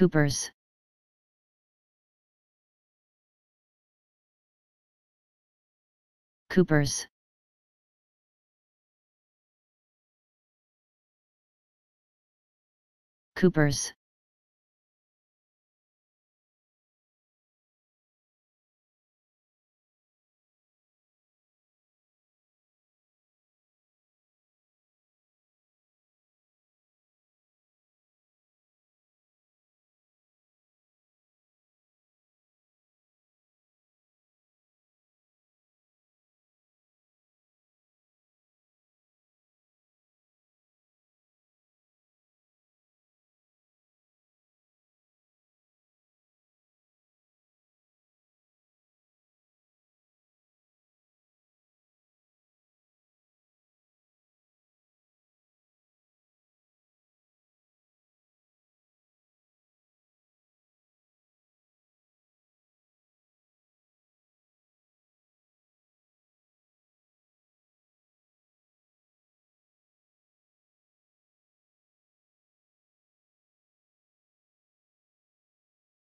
Coopers. Coopers. Coopers.